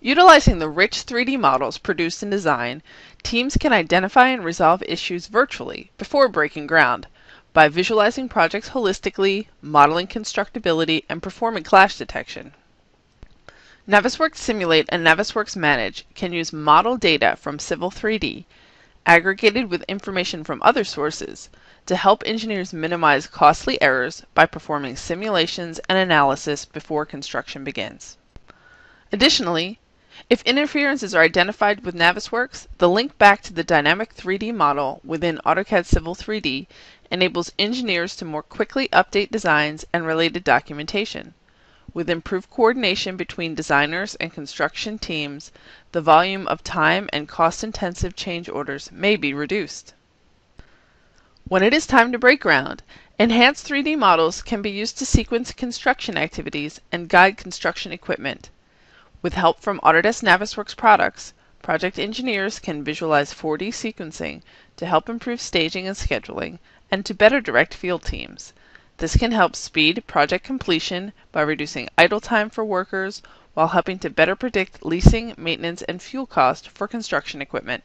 Utilizing the rich 3D models produced in design, teams can identify and resolve issues virtually before breaking ground by visualizing projects holistically, modeling constructability, and performing clash detection. Navisworks Simulate and Navisworks Manage can use model data from Civil 3D, aggregated with information from other sources, to help engineers minimize costly errors by performing simulations and analysis before construction begins. Additionally, if interferences are identified with Navisworks, the link back to the dynamic 3D model within AutoCAD Civil 3D enables engineers to more quickly update designs and related documentation. With improved coordination between designers and construction teams, the volume of time and cost intensive change orders may be reduced. When it is time to break ground, enhanced 3D models can be used to sequence construction activities and guide construction equipment. With help from Autodesk Navisworks products, project engineers can visualize 4D sequencing to help improve staging and scheduling and to better direct field teams. This can help speed project completion by reducing idle time for workers while helping to better predict leasing, maintenance, and fuel cost for construction equipment.